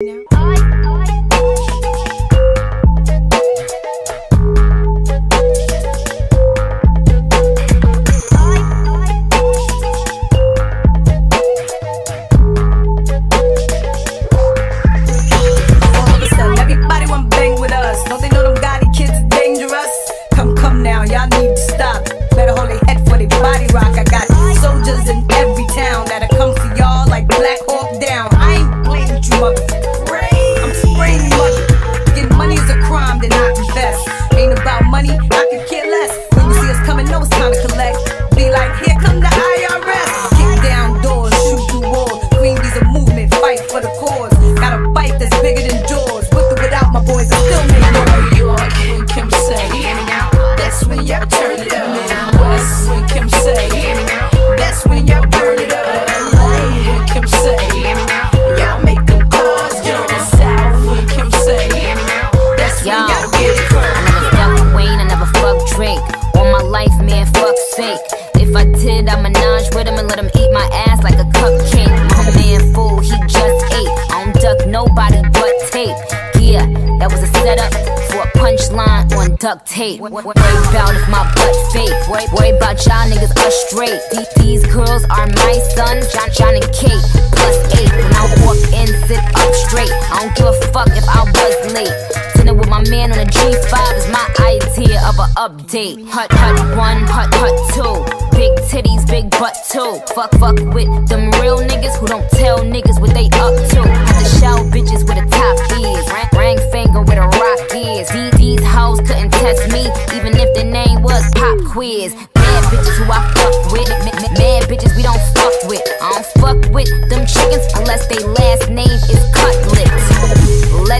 now. for the cause. Got a that's bigger than. With or without my boys, I still make noise. New York, when Kim say, that's when y'all turn it up. West, when Kim say, that's when y'all turn it up. LA, when Kim say, y'all make the cause. Down south, when Kim say, that's when y'all get it I never. All my life, man, fuck sake. If I did, I'd menage with him and let him eat duct tape. Worry about if my butt fake. Worry about y'all niggas are straight. These girls are my sons, John, John and Kate. Plus eight. When I walk in, sit up straight. I don't give a fuck if I was late. Dinner with my man on a G5 is my idea of an update. Hut, hut one, hut, hut two. Big titties, big butt too. Fuck, fuck with them real niggas who don't tell niggas what they up Quiz. Mad bitches who I fuck with. Mad bitches we don't fuck with. I don't fuck with them chickens unless they last name is Cutlet. Let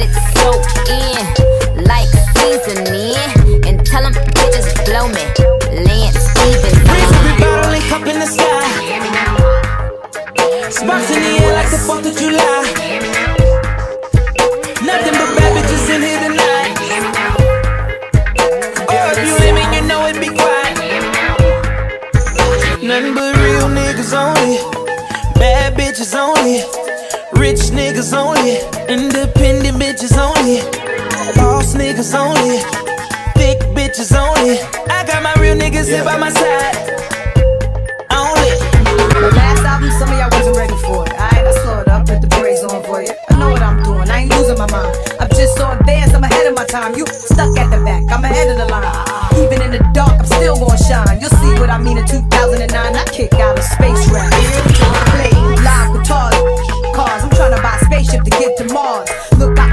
bitches only. Rich niggas only. Independent bitches only. Boss niggas only. Thick bitches only. I got my real niggas here by my side. Only. The last album, some of y'all wasn't ready for it. Alright, I slow it up, put the praise on for you. I know what I'm doing, I ain't losing my mind. I'm just so advanced, I'm ahead of my time. You stuck at the back, I'm ahead of the line. Even in the dark, I'm still gonna shine. You'll see what I mean in 2009. I kick out a space rap. Guitars, cars. I'm trying to buy a spaceship to get to Mars. Look out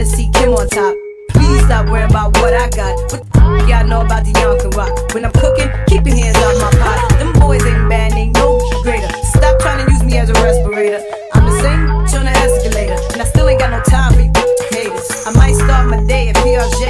to see Kim on top. Please stop worrying about what I got. What the y'all know about the Yonkin Rock? When I'm cooking, keep your hands off my pot. Them boys ain't bad, ain't no greater. Stop trying to use me as a respirator. I'm the same on the escalator, and I still ain't got no time for you haters. I might start my day at Piaget.